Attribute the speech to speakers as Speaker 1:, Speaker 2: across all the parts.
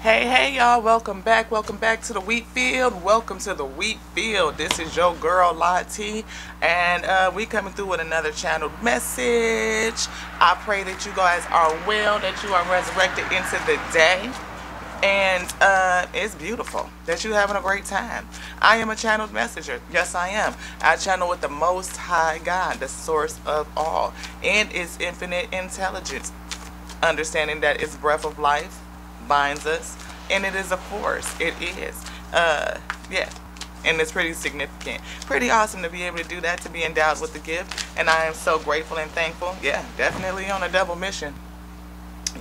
Speaker 1: Hey, hey, y'all. Welcome back. Welcome back to the wheat field. Welcome to the wheat field. This is your girl, Lottie, and uh, we coming through with another channeled message. I pray that you guys are well, that you are resurrected into the day, and uh, it's beautiful that you having a great time. I am a channeled messenger. Yes, I am. I channel with the Most High God, the source of all, and its infinite intelligence, understanding that its breath of life binds us and it is a force it is uh yeah and it's pretty significant pretty awesome to be able to do that to be endowed with the gift and i am so grateful and thankful yeah definitely on a double mission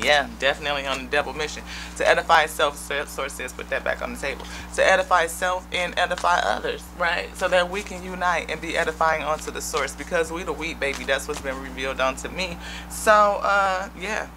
Speaker 1: yeah, definitely on a double mission. To edify self, source put that back on the table. To edify self and edify others, right? So that we can unite and be edifying onto the source because we the wheat, baby. That's what's been revealed onto me. So, uh, yeah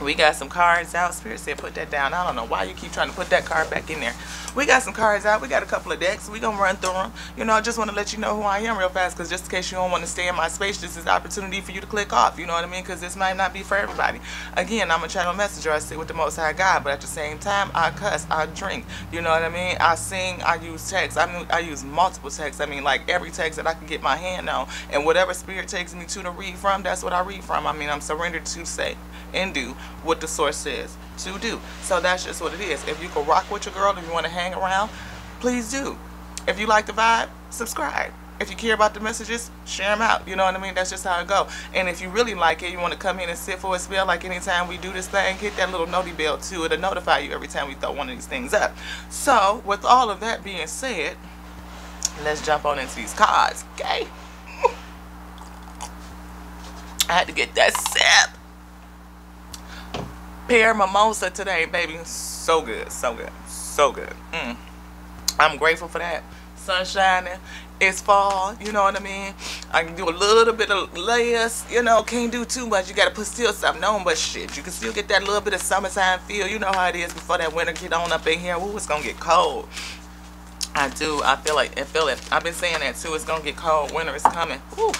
Speaker 1: we got some cards out. Spirit said put that down. I don't know why you keep trying to put that card back in there. We got some cards out. We got a couple of decks. we going to run through them. You know, I just want to let you know who I am real fast because just in case you don't want to stay in my space, this is opportunity for you to click off. You know what I mean? Because this might not be for everybody. Again, I'm a channel messenger. I sit with the Most High God. But at the same time, I cuss. I drink. You know what I mean? I sing. I use text. I, mean, I use multiple texts. I mean, like every text that I can get my hand on. And whatever Spirit takes me to to read from, that's what I read from. I mean, I'm surrendered to say and do what the source says to do. So that's just what it is. If you can rock with your girl, if you want to hang around, please do. If you like the vibe, subscribe. If you care about the messages, share them out. You know what I mean? That's just how it go. And if you really like it, you want to come in and sit for a spell, like anytime we do this thing, hit that little noti bell too. It'll notify you every time we throw one of these things up. So, with all of that being said, let's jump on into these cards, okay? I had to get that sip pear mimosa today, baby. So good, so good, so good. Mm. I'm grateful for that. Sun shining. It's fall, you know what I mean? I can do a little bit of layers, you know, can't do too much. You gotta put still something on, but shit, you can still get that little bit of summertime feel. You know how it is before that winter get on up in here. Ooh, it's gonna get cold. I do. I feel like, I feel it. I've been saying that too. It's gonna get cold. Winter is coming. Ooh.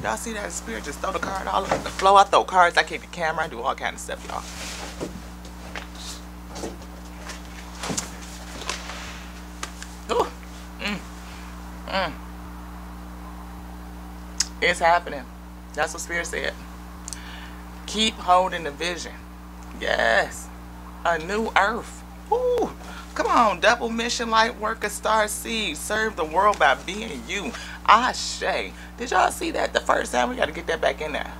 Speaker 1: Y'all see that spirit just throw the card all over the floor? I throw cards. I keep the camera. I do all kind of stuff, y'all. Mm. It's happening. That's what Spirit said. Keep holding the vision. Yes. A new earth. Ooh. Come on, double mission light worker star seed. Serve the world by being you. Ah, Ashe. Did y'all see that the first time? We got to get that back in there.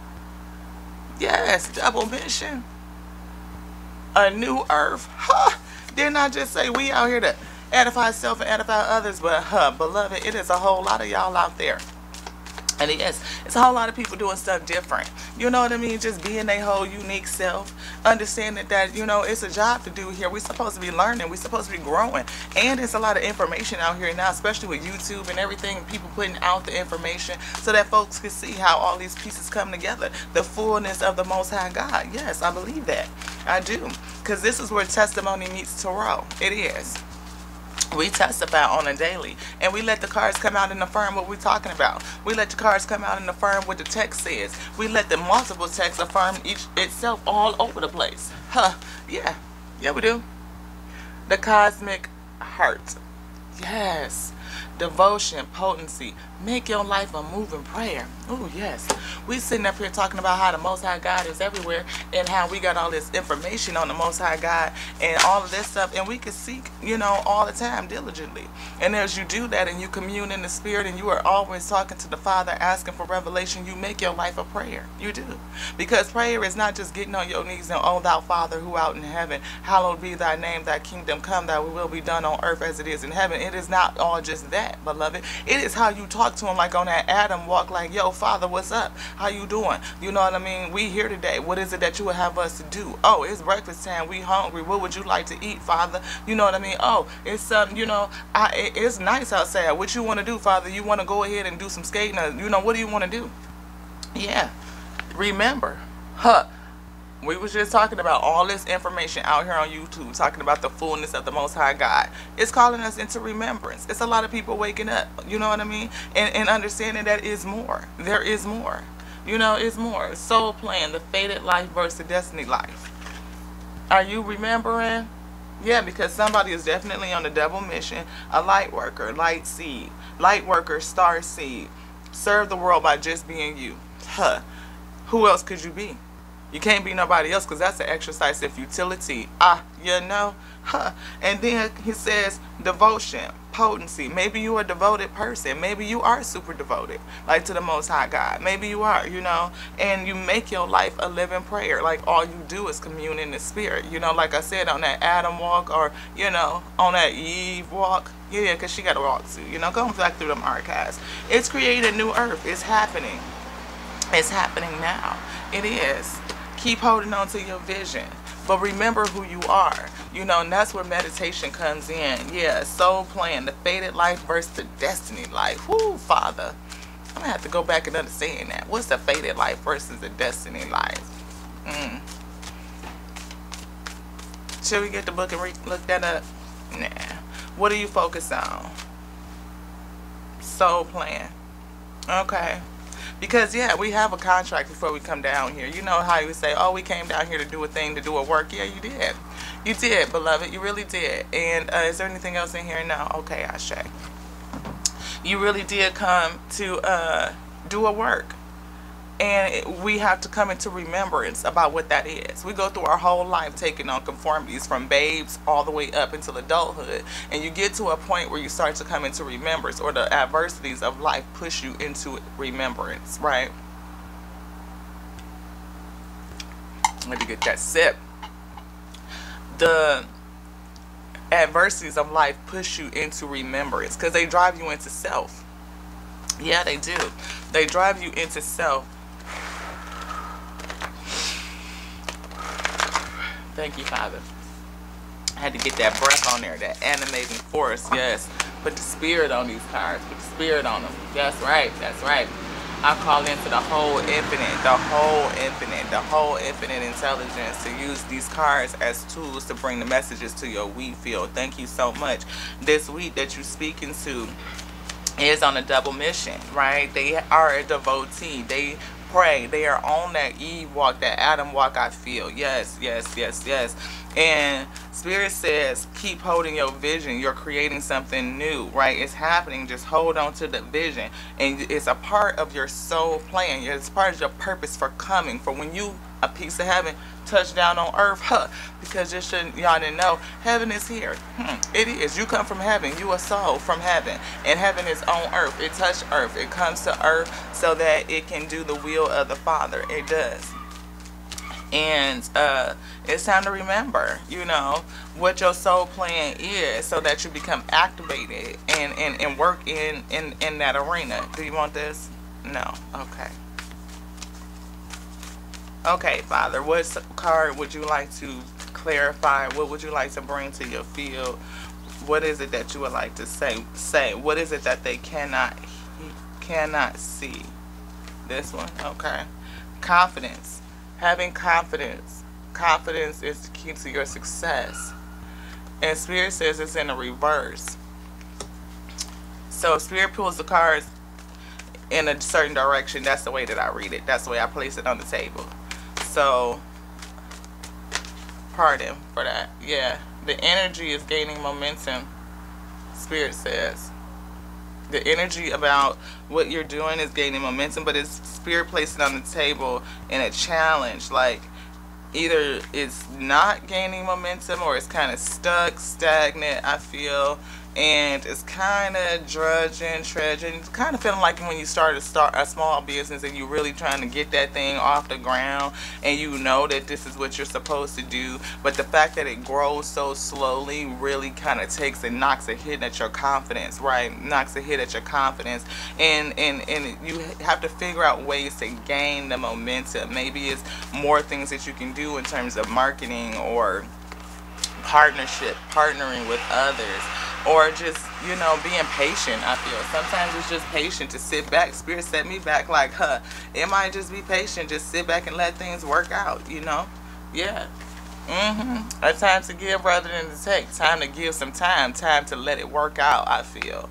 Speaker 1: Yes, double mission. A new earth. Huh. Didn't I just say we out here to edify self and edify others. But, huh, beloved, it is a whole lot of y'all out there. And yes, it's a whole lot of people doing stuff different. You know what I mean? Just being their whole unique self. Understanding that, you know, it's a job to do here. We're supposed to be learning. We're supposed to be growing. And it's a lot of information out here now, especially with YouTube and everything. People putting out the information so that folks can see how all these pieces come together. The fullness of the Most High God. Yes, I believe that. I do. Because this is where testimony meets Tarot. It is we testify on a daily and we let the cards come out and affirm what we're talking about. We let the cards come out and affirm what the text says. We let the multiple texts affirm each itself all over the place. Huh yeah yeah we do. The cosmic heart yes. Devotion, potency. Make your life a moving prayer. Oh, yes. We sitting up here talking about how the Most High God is everywhere and how we got all this information on the Most High God and all of this stuff. And we can seek, you know, all the time diligently. And as you do that and you commune in the Spirit and you are always talking to the Father, asking for revelation, you make your life a prayer. You do. Because prayer is not just getting on your knees and, oh, thou Father who out in heaven, hallowed be thy name, thy kingdom come, thy will be done on earth as it is in heaven. It is not all just that that, beloved. It is how you talk to him like on that Adam walk like, yo, Father, what's up? How you doing? You know what I mean? We here today. What is it that you would have us to do? Oh, it's breakfast time. We hungry. What would you like to eat, Father? You know what I mean? Oh, it's something, you know, I, it, it's nice outside. What you want to do, Father? You want to go ahead and do some skating? Or, you know, what do you want to do? Yeah. Remember. Huh. We was just talking about all this information out here on YouTube, talking about the fullness of the Most High God. It's calling us into remembrance. It's a lot of people waking up, you know what I mean? And, and understanding that is more. There is more. You know, it's more. Soul plan, the fated life versus the destiny life. Are you remembering? Yeah, because somebody is definitely on a double mission. A light worker, light seed. Light worker, star seed. Serve the world by just being you. Huh. Who else could you be? You can't be nobody else because that's an exercise of futility. Ah, you know? Huh. And then he says devotion, potency. Maybe you are a devoted person. Maybe you are super devoted, like to the Most High God. Maybe you are, you know? And you make your life a living prayer. Like all you do is commune in the spirit. You know, like I said, on that Adam walk or, you know, on that Eve walk. Yeah, because she got to walk too. You know, going back through them archives. It's creating new earth. It's happening. It's happening now. It is. Keep holding on to your vision. But remember who you are. You know, and that's where meditation comes in. Yeah, soul plan, the fated life versus the destiny life. Whoo, Father. I'm to have to go back and understand that. What's the fated life versus the destiny life? Mm. Should we get the book and look that up? Nah. What do you focus on? Soul plan. Okay. Because, yeah, we have a contract before we come down here. You know how you say, oh, we came down here to do a thing, to do a work. Yeah, you did. You did, beloved. You really did. And uh, is there anything else in here? No. Okay, Ashe. You really did come to uh, do a work and we have to come into remembrance about what that is. We go through our whole life taking on conformities from babes all the way up until adulthood, and you get to a point where you start to come into remembrance, or the adversities of life push you into remembrance, right? Let me get that sip. The adversities of life push you into remembrance because they drive you into self. Yeah, they do. They drive you into self Thank you, Father. I had to get that breath on there, that animating force. Yes. Put the spirit on these cards. Put the spirit on them. That's right. That's right. I call into the whole infinite, the whole infinite, the whole infinite intelligence to use these cards as tools to bring the messages to your wheat field. Thank you so much. This wheat that you're speaking to is on a double mission, right? They are a devotee. They pray. They are on that Eve walk, that Adam walk, I feel. Yes, yes, yes, yes. And Spirit says, keep holding your vision. You're creating something new, right? It's happening. Just hold on to the vision. And it's a part of your soul plan. It's part of your purpose for coming. For when you, a piece of heaven, touch down on earth, huh? Because just should y'all didn't know, heaven is here. Hmm. It is. You come from heaven. You a soul from heaven. And heaven is on earth. It touched earth. It comes to earth so that it can do the will of the Father. It does and uh, it's time to remember you know what your soul plan is so that you become activated and and, and work in, in in that arena. Do you want this? No. Okay. Okay father what card would you like to clarify? What would you like to bring to your field? What is it that you would like to say say? What is it that they cannot cannot see? This one? Okay. Confidence having confidence. Confidence is the key to your success. And Spirit says it's in the reverse. So Spirit pulls the cards in a certain direction. That's the way that I read it. That's the way I place it on the table. So, pardon for that. Yeah, the energy is gaining momentum, Spirit says the energy about what you're doing is gaining momentum, but it's spirit placing on the table in a challenge. Like either it's not gaining momentum or it's kind of stuck, stagnant, I feel and it's kind of drudging, trudging, it's kind of feeling like when you start to start a small business and you're really trying to get that thing off the ground and you know that this is what you're supposed to do, but the fact that it grows so slowly really kind of takes and knocks a hit at your confidence, right? Knocks a hit at your confidence, and and and you have to figure out ways to gain the momentum. Maybe it's more things that you can do in terms of marketing or partnership, partnering with others or just you know being patient i feel. Sometimes it's just patient to sit back spirit set me back like huh it might just be patient just sit back and let things work out you know? Yeah. Mm-hmm. A time to give rather than to take. Time to give some time time to let it work out i feel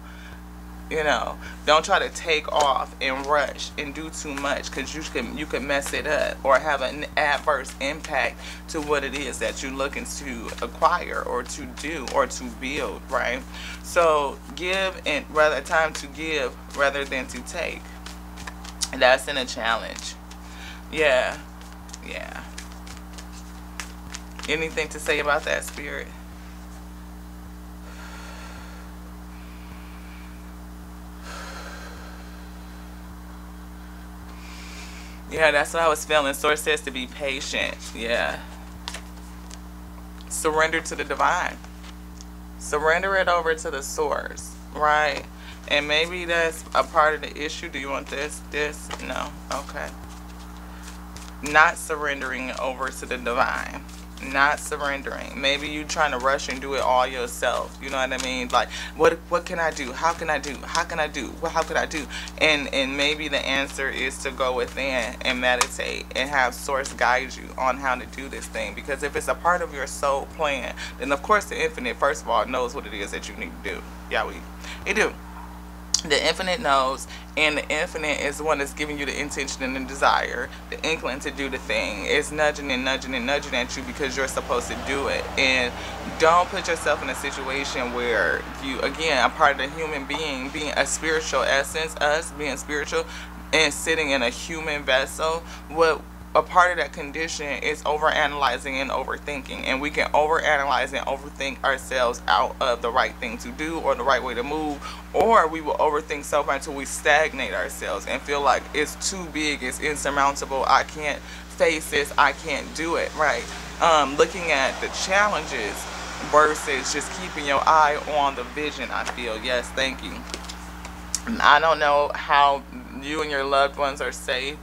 Speaker 1: you know don't try to take off and rush and do too much because you can you can mess it up or have an adverse impact to what it is that you're looking to acquire or to do or to build right? So give and rather time to give rather than to take. That's in a challenge. Yeah. Yeah. Anything to say about that spirit Yeah, that's what I was feeling. Source says to be patient. Yeah. Surrender to the divine. Surrender it over to the source, right? And maybe that's a part of the issue. Do you want this? This? No? Okay. Not surrendering over to the divine not surrendering. Maybe you trying to rush and do it all yourself. You know what I mean? Like, what what can I do? How can I do? How can I do? Well, how could I do? And and maybe the answer is to go within and meditate and have source guide you on how to do this thing. Because if it's a part of your soul plan, then of course the infinite, first of all, knows what it is that you need to do. Yeah, we, it do the infinite knows and the infinite is the one that's giving you the intention and the desire the inkling to do the thing. It's nudging and nudging and nudging at you because you're supposed to do it. And don't put yourself in a situation where you again a part of the human being being a spiritual essence us being spiritual and sitting in a human vessel. What a part of that condition is overanalyzing and overthinking. And we can overanalyze and overthink ourselves out of the right thing to do or the right way to move. Or we will overthink so much until we stagnate ourselves and feel like it's too big, it's insurmountable, I can't face this, I can't do it, right? Um, looking at the challenges versus just keeping your eye on the vision, I feel. Yes, thank you. I don't know how you and your loved ones are safe.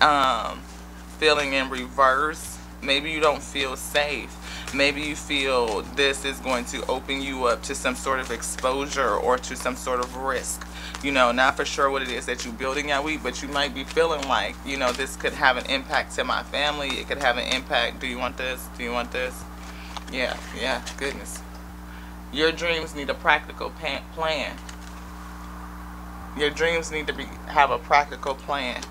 Speaker 1: Um, feeling in reverse. Maybe you don't feel safe. Maybe you feel this is going to open you up to some sort of exposure or to some sort of risk. You know, not for sure what it is that you're building at week, but you might be feeling like, you know, this could have an impact to my family. It could have an impact. Do you want this? Do you want this? Yeah, yeah, goodness. Your dreams need a practical plan. Your dreams need to be have a practical plan.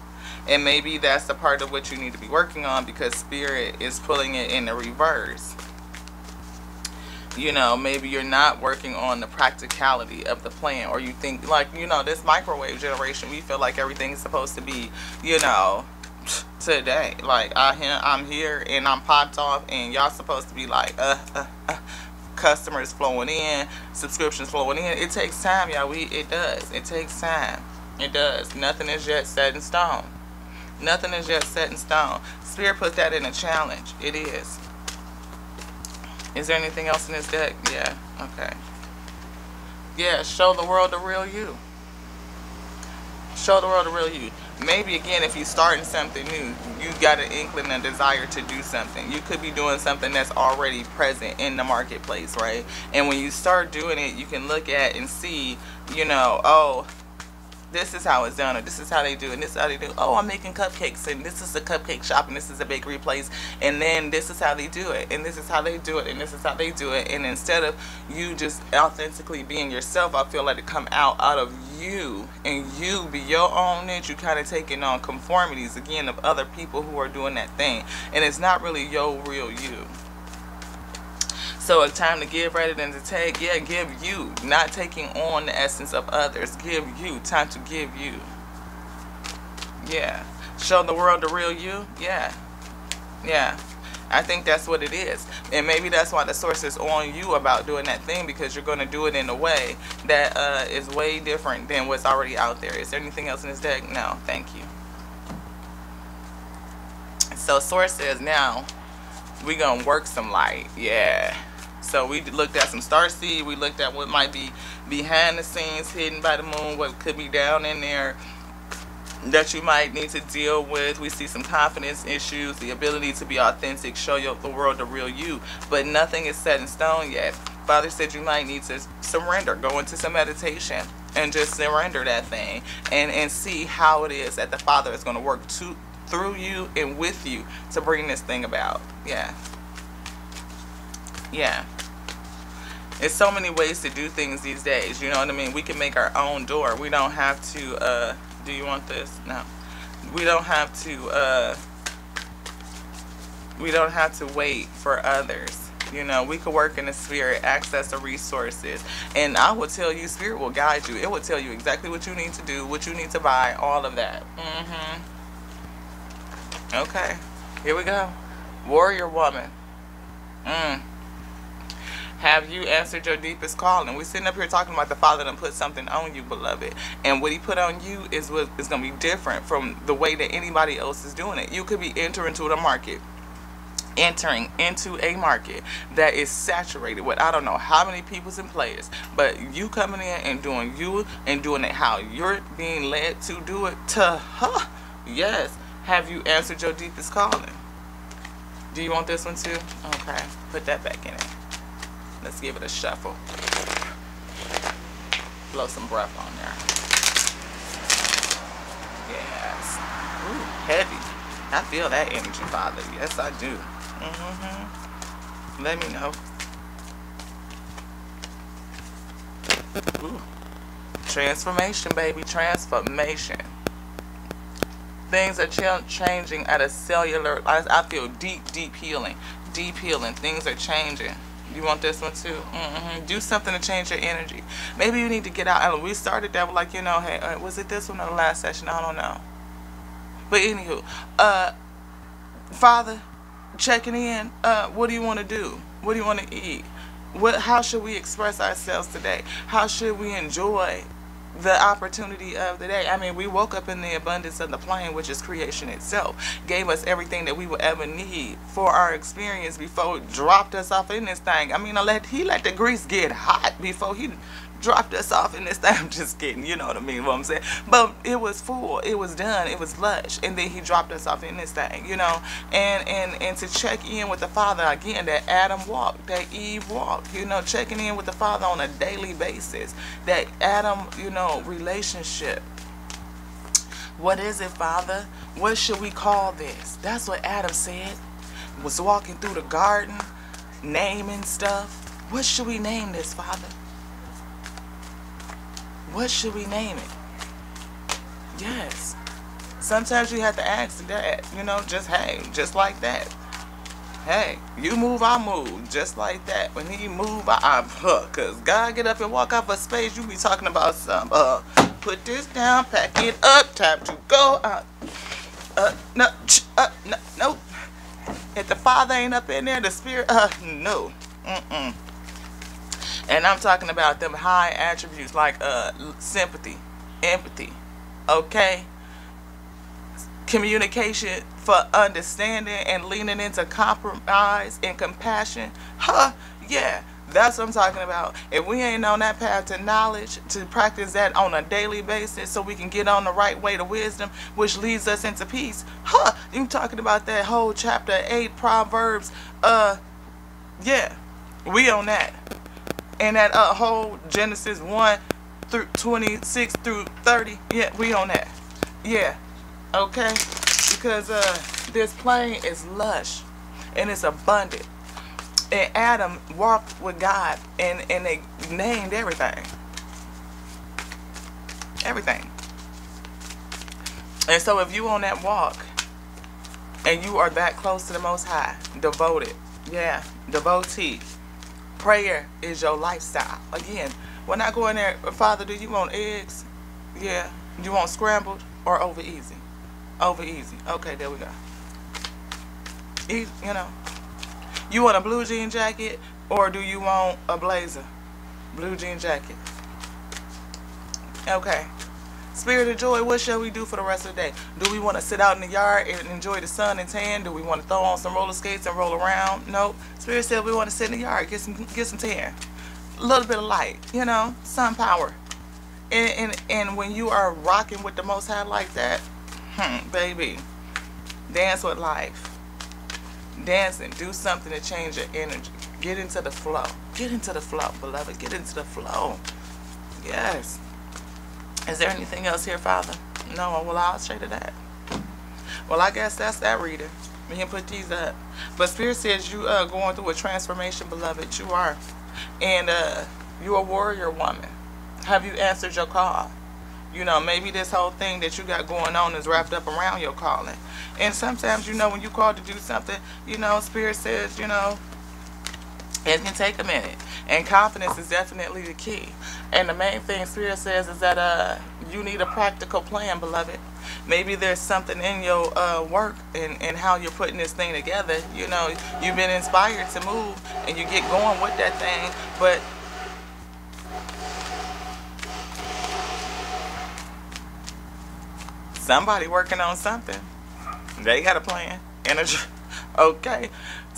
Speaker 1: And maybe that's the part of what you need to be working on because spirit is pulling it in the reverse. You know, maybe you're not working on the practicality of the plan or you think like, you know, this microwave generation, we feel like everything's supposed to be, you know, today. Like I I'm here and I'm popped off and y'all supposed to be like, uh, uh, uh customers flowing in, subscriptions flowing in. It takes time, y'all. We it does. It takes time. It does. Nothing is yet set in stone. Nothing is yet set in stone. Spirit put that in a challenge. It is. Is there anything else in this deck? Yeah. Okay. Yeah, show the world the real you. Show the world the real you. Maybe again, if you're starting something new, you got an inkling and desire to do something. You could be doing something that's already present in the marketplace, right? And when you start doing it, you can look at and see, you know, oh, this is how it's done or this is how they do and this is how they do oh i'm making cupcakes and this is a cupcake shop and this is a bakery place and then this is how they do it and this is how they do it and this is how they do it and instead of you just authentically being yourself i feel like it come out out of you and you be your own niche you kind of taking on conformities again of other people who are doing that thing and it's not really your real you so a time to give rather than to take. Yeah, give you. Not taking on the essence of others. Give you. Time to give you. Yeah. Show the world the real you. Yeah. Yeah. I think that's what it is. And maybe that's why the source is on you about doing that thing because you're going to do it in a way that uh, is way different than what's already out there. Is there anything else in this deck? No. Thank you. So source says now we going to work some light. Yeah. So we looked at some star seed. We looked at what might be behind the scenes, hidden by the moon, what could be down in there that you might need to deal with. We see some confidence issues, the ability to be authentic, show you, the world the real you. But nothing is set in stone yet. Father said you might need to surrender, go into some meditation and just surrender that thing and, and see how it is that the Father is going to work to, through you and with you to bring this thing about. Yeah. Yeah There's so many ways to do things these days. You know what I mean? We can make our own door. We don't have to. Uh, do you want this? No. We don't have to. Uh, we don't have to wait for others. You know, we could work in the spirit, access the resources, and I will tell you, spirit will guide you. It will tell you exactly what you need to do, what you need to buy, all of that. Mm-hmm. Okay, here we go. Warrior woman. Mm. Have you answered your deepest calling? We're sitting up here talking about the Father that put something on you, beloved. And what He put on you is what is going to be different from the way that anybody else is doing it. You could be entering into the market entering into a market that is saturated with I don't know how many peoples and players, but you coming in and doing you and doing it how you're being led to do it to huh yes have you answered your deepest calling do you want this one too okay put that back in it let's give it a shuffle blow some breath on there yes Ooh, heavy I feel that energy, Father. Yes, I do. Mm-hmm. Let me know. Ooh. Transformation, baby. Transformation. Things are ch changing at a cellular. I, I, feel deep, deep healing. Deep healing. Things are changing. You want this one too? Mm-hmm. Do something to change your energy. Maybe you need to get out. And we started that with like, you know, hey, uh, was it this one or the last session? I don't know. But anywho, uh, Father, checking in. Uh, what do you want to do? What do you want to eat? What? How should we express ourselves today? How should we enjoy the opportunity of the day. I mean, we woke up in the abundance of the plane, which is creation itself. Gave us everything that we would ever need for our experience before it dropped us off in this thing. I mean, I let he let the grease get hot before he dropped us off in this thing. I'm just kidding, you know what I mean, what I'm saying. But it was full, it was done, it was lush. And then he dropped us off in this thing, you know. And and and to check in with the Father again, that Adam walked, that Eve walked, you know, checking in with the Father on a daily basis. That Adam, you know, relationship. What is it, Father? What should we call this? That's what Adam said. Was walking through the garden, naming stuff. What should we name this, Father? What should we name it? Yes. Sometimes you have to ask that, you know, just hey, just like that. Hey, you move, I move, just like that. When he move, I, I cause God get up and walk out of space, you be talking about some, uh, put this down, pack it up, time to go out. Uh, no, uh, no, no. If the Father ain't up in there, the Spirit, uh, no. Mm-mm. And I'm talking about them high attributes like uh, sympathy, empathy, okay? Communication for understanding and leaning into compromise and compassion. Huh, yeah, that's what I'm talking about. If we ain't on that path to knowledge, to practice that on a daily basis so we can get on the right way to wisdom, which leads us into peace. Huh, you talking about that whole chapter 8 Proverbs. Uh, yeah, we on that and that uh, whole Genesis 1 through 26 through 30. Yeah, we on that. Yeah. Okay? Because uh, this plane is lush and it's abundant. And Adam walked with God and, and they named everything. Everything. And so if you on that walk and you are that close to the Most High, devoted, yeah, devotee, Prayer is your lifestyle. Again, when I go in there, Father, do you want eggs? Yeah. You want scrambled or over easy? Over easy. Okay, there we go. Easy, you know. You want a blue jean jacket or do you want a blazer? Blue jean jacket. Okay. Spirit of joy, what shall we do for the rest of the day? Do we want to sit out in the yard and enjoy the sun and tan? Do we want to throw on some roller skates and roll around? Nope. Spirit said we want to sit in the yard, get some get some tan. A little bit of light, you know, sun power. And, and, and when you are rocking with the Most High like that, hmm, baby, dance with life. Dance and do something to change your energy. Get into the flow. Get into the flow, beloved. Get into the flow. Yes. Is there anything else here, Father? No, well, I'll straight to that. Well, I guess that's that reading. We can put these up. But Spirit says you uh going through a transformation, beloved. You are. And uh you're a warrior woman. Have you answered your call? You know, maybe this whole thing that you got going on is wrapped up around your calling. And sometimes, you know, when you called to do something, you know, Spirit says, you know, it can take a minute. And confidence is definitely the key. And the main thing Spirit says is that uh, you need a practical plan, beloved. Maybe there's something in your uh, work and, and how you're putting this thing together. You know, you've been inspired to move and you get going with that thing, but somebody working on something. They got a plan and a okay.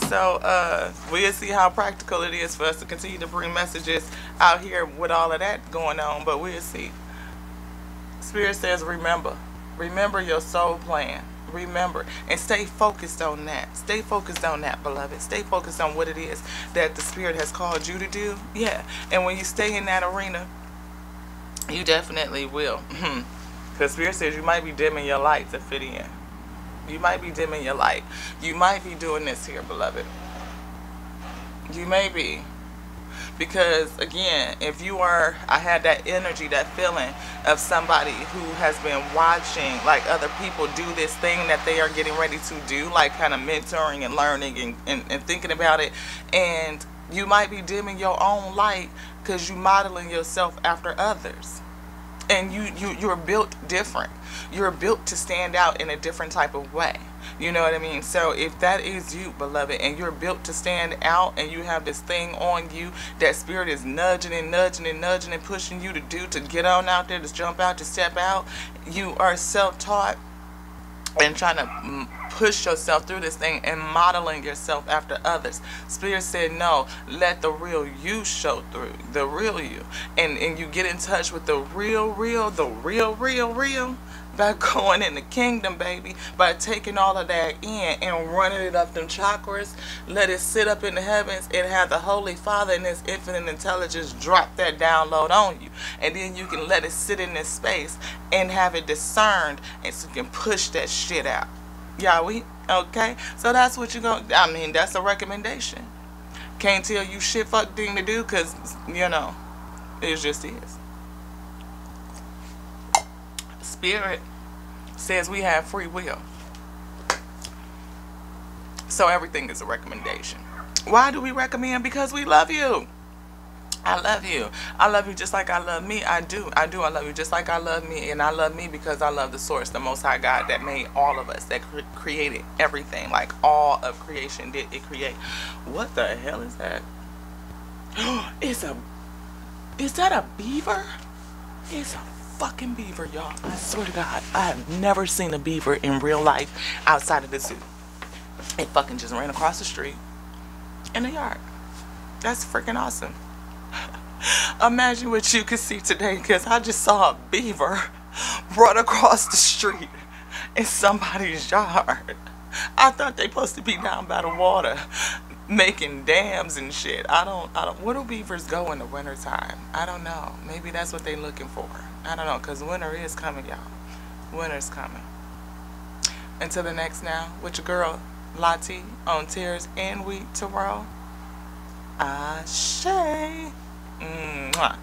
Speaker 1: So uh, we'll see how practical it is for us to continue to bring messages out here with all of that going on. But we'll see. Spirit says, remember, remember your soul plan. Remember and stay focused on that. Stay focused on that, beloved. Stay focused on what it is that the Spirit has called you to do. Yeah. And when you stay in that arena, you definitely will. Because Spirit says you might be dimming your light to fit in. You might be dimming your light. You might be doing this here, beloved. You may be. Because again, if you are, I had that energy, that feeling of somebody who has been watching like other people do this thing that they are getting ready to do, like kind of mentoring and learning and, and, and thinking about it. And you might be dimming your own light because you modeling yourself after others and you, you you're built different. You're built to stand out in a different type of way. You know what I mean? So if that is you beloved and you're built to stand out and you have this thing on you that spirit is nudging and nudging and nudging and pushing you to do to get on out there to jump out to step out you are self-taught and trying to mm, push yourself through this thing and modeling yourself after others. Spirit said, no, let the real you show through, the real you. And, and you get in touch with the real, real, the real, real, real by going in the kingdom, baby, by taking all of that in and running it up them chakras. Let it sit up in the heavens and have the Holy Father and His infinite intelligence drop that download on you. And then you can let it sit in this space and have it discerned and so you can push that shit out. Yeah, we okay. So that's what you're going to, I mean, that's a recommendation. Can't tell you shit fuck thing to do because, you know, it just is. Spirit says we have free will. So everything is a recommendation. Why do we recommend? Because we love you. I love you. I love you just like I love me. I do. I do. I love you just like I love me. And I love me because I love the source, the most high God that made all of us, that cre created everything. Like all of creation did it create. What the hell is that? it's a, is that a beaver? It's a fucking beaver, y'all. I swear to God, I have never seen a beaver in real life outside of the zoo. It fucking just ran across the street in the yard. That's freaking awesome. Imagine what you could see today because I just saw a beaver run across the street in somebody's yard. I thought they supposed to be down by the water making dams and shit. I don't, I don't, where do beavers go in the wintertime? I don't know. Maybe that's what they're looking for. I don't know because winter is coming, y'all. Winter's coming. Until the next now, with your girl, Lottie, on Tares and Wheat Tarot. Ashe. Mwah.